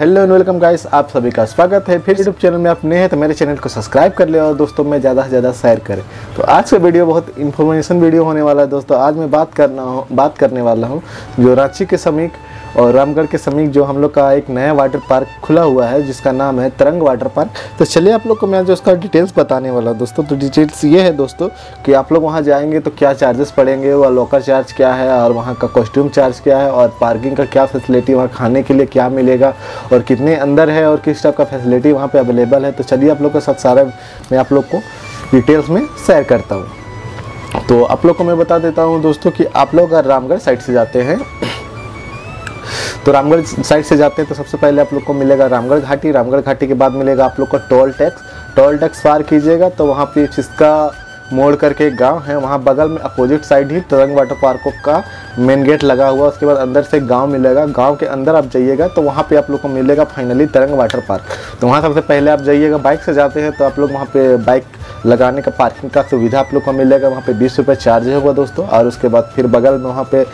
Hello and welcome guys, आप सभी का स्वागत है। फिर यूट्यूब चैनल में आप नए हैं तो मेरे चैनल को सब्सक्राइब कर ले और दोस्तों में ज़्यादा से ज़्यादा शेयर करें। तो आज का वीडियो बहुत इन्फॉर्मेशन वीडियो होने वाला है। दोस्तों, आज मैं बात करना बात करने वाला हूँ जो रांची के समीप और रामगढ़ के समीप जो हम लोग का एक नया वाटर पार्क खुला हुआ है, जिसका नाम है तरंग वाटर पार्क तो चलिए आप लोग को मैं जो उसका डिटेल्स बताने वाला हूँ दोस्तों। तो डिटेल्स ये है दोस्तों कि आप लोग वहाँ जाएँगे तो क्या चार्जेस पड़ेंगे, वह लॉकर चार्ज क्या है और वहाँ का कॉस्ट्यूम चार्ज क्या है और पार्किंग का क्या फैसिलिटी वहाँ खाने के लिए क्या मिलेगा और कितने अंदर है और किस टाइप का फैसिलिटी वहाँ पर अवेलेबल है। तो चलिए आप लोग के साथ सारा मैं आप लोग को डिटेल्स में शेयर करता हूँ। तो आप लोग को मैं बता देता हूँ दोस्तों कि आप लोग अगर रामगढ़ साइड से जाते हैं तो रामगढ़ साइड से जाते हैं तो सबसे पहले आप लोग को मिलेगा रामगढ़ घाटी। रामगढ़ घाटी के बाद मिलेगा आप लोग को टोल टैक्स। टोल टैक्स पार कीजिएगा तो वहाँ पे जिसका मोड़ करके एक गाँव है। वहाँ बगल में अपोजिट साइड ही तरंग वाटर पार्क का मेन गेट लगा हुआ उसके बाद अंदर से गाँव मिलेगा। गाँव के अंदर आप जाइएगा तो वहाँ पे आप लोग को मिलेगा फाइनली तरंग वाटर पार्क। तो वहाँ सबसे पहले आप जाइएगा। बाइक से जाते हैं तो आप लोग वहाँ पे बाइक लगाने का पार्किंग का सुविधा आप लोग को मिलेगा। वहाँ पे बीस रुपये चार्ज होगा दोस्तों, और उसके बाद फिर बगल में वहाँ पे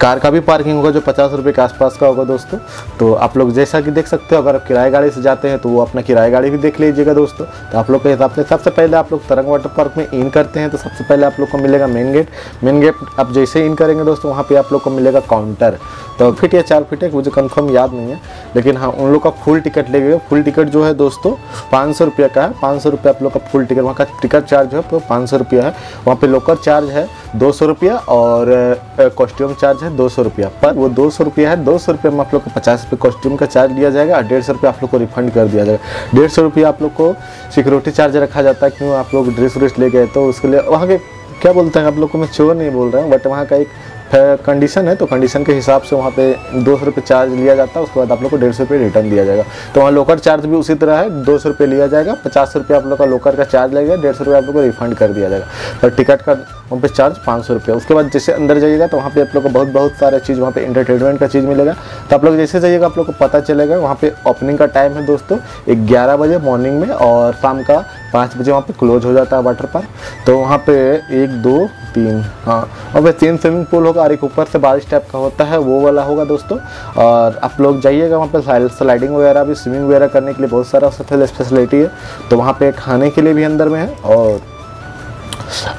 कार का भी पार्किंग होगा जो पचास रुपये के आसपास का होगा दोस्तों। तो आप लोग जैसा कि देख सकते हो, अगर आप किराए गाड़ी से जाते हैं तो वो अपना किराए गाड़ी भी देख लीजिएगा दोस्तों। तो आप लोग के हिसाब से सबसे पहले आप लोग तरंग वाटर पार्क में इन करते हैं तो सबसे पहले आप लोग को मिलेगा मेन गेट मेन गेट आप जैसे इन करेंगे दोस्तों, वहाँ पर आप लोग को मिलेगा काउंटर तो फिट या चार फिट है, मुझे कन्फर्म याद नहीं है। लेकिन हाँ उन लोग का फुल टिकट लगेगा। फुल टिकट जो है दोस्तों, पाँच सौ रुपये का है। पाँच सौ रुपये आप लोग का फुल टिकट वहाँ का टिकट चार्ज है, वो पाँच सौ रुपया है। वहाँ पे लोकर चार्ज है, दो सौ रुपया और कॉस्ट्यूम चार्ज है, दो सौ रुपया। पर वो दो सौ रुपया है, दो सौ रुपये में आप लोग को पचास रुपये कॉस्ट्यूम का चार्ज लिया जाएगा और डेढ़ सौ रुपये आप लोग को रिफंड कर दिया जाएगा। डेढ़ सौ रुपया आप लोग को सिक्योरिटी चार्ज रखा जाता है क्यों आप लोग ड्रेस व्रेस ले गए तो उसके लिए वहाँ के क्या बोलते हैं आप लोग को? मैं चोर नहीं बोल रहा हूँ बट वहाँ का एक कंडीशन है तो कंडीशन के हिसाब से वहाँ पे दो सौ रुपये चार्ज लिया जाता है, उसके बाद आप लोग को डेढ़ सौ रुपये रिटर्न दिया जाएगा। तो वहाँ लोकर चार्ज भी उसी तरह है, दो सौ रुपये लिया जाएगा, पचास रुपये आप लोग का लोकर का चार्ज लगेगा, डेढ़ सौ रुपये आप लोग को रिफंड कर दिया जाएगा। और टिकट का वहाँ पे चार्ज पाँच सौ रुपये उसके बाद जैसे अंदर जाइएगा तो वहाँ पे आप लोग को बहुत बहुत सारे चीज़ वहाँ पे इंटरटेनमेंट का चीज़ मिलेगा। तो आप लोग जैसे जाइएगा, आप लोग को पता चलेगा, वहाँ पे ओपनिंग का टाइम है दोस्तों ग्यारह बजे मॉर्निंग में, और शाम का पाँच बजे वहाँ पे क्लोज हो जाता है वाटर पार्क तो वहाँ पे एक, दो तीन हाँ। और वह तीन स्विमिंग पूल होगा और एक ऊपर से बारिश टाइप का होता है, वो वाला होगा दोस्तों। और आप लोग जाइएगा वहाँ पर स्लाइडिंग वगैरह भी स्विमिंग वगैरह करने के लिए बहुत सारा फैसिलिटी है। तो वहाँ पर खाने के लिए भी अंदर में है और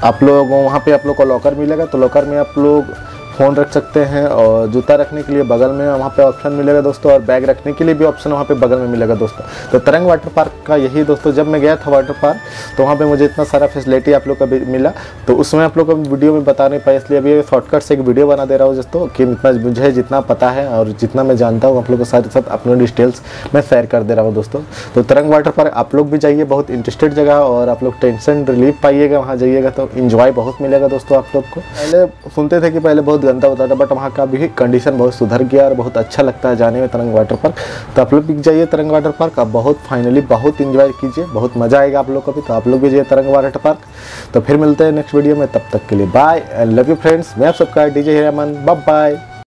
आप लोग, वहाँ पे आप लोग को लॉकर मिलेगा। तो लॉकर में आप लोग फ़ोन रख सकते हैं और जूता रखने के लिए बगल में वहाँ पे ऑप्शन मिलेगा दोस्तों और बैग रखने के लिए भी ऑप्शन वहाँ पे बगल में मिलेगा दोस्तों। तो तरंग वाटर पार्क का यही दोस्तों, जब मैं गया था वाटर पार्क तो वहाँ पे मुझे इतना सारा फैसिलिटी आप लोग का मिला। तो उसमें आप लोग को वीडियो में बता नहीं पाया, इसलिए अभी शॉर्टकट से एक वीडियो बना दे रहा हूँ दोस्तों, कि इतना मुझे जितना पता है और जितना मैं जानता हूँ, आप लोग के साथ साथ अपने डिटेल्स मैं शेयर कर दे रहा हूँ दोस्तों। तो तरंग वाटर पार्क आप लोग भी जाइए, बहुत इंटरेस्टेड जगह और आप लोग टेंशन रिलीफ पाइएगा, वहाँ जाइएगा तो इन्जॉय बहुत मिलेगा दोस्तों आप लोग को। पहले सुनते थे कि पहले बहुत गंदा होता था बट वहाँ का भी कंडीशन बहुत सुधर गया और बहुत अच्छा लगता है जाने में तरंग वाटर पार्क तो आप लोग भी जाइए तरंग वाटर पार्क आप बहुत फाइनली बहुत इंजॉय कीजिए, बहुत मज़ा आएगा आप लोग को भी तो आप लोग भी जाइए तरंग वाटर पार्क तो फिर मिलते हैं नेक्स्ट वीडियो में, तब तक के लिए बाय लव यू फ्रेंड्स मैं आप सबका डीजे हिरामन बाय बाय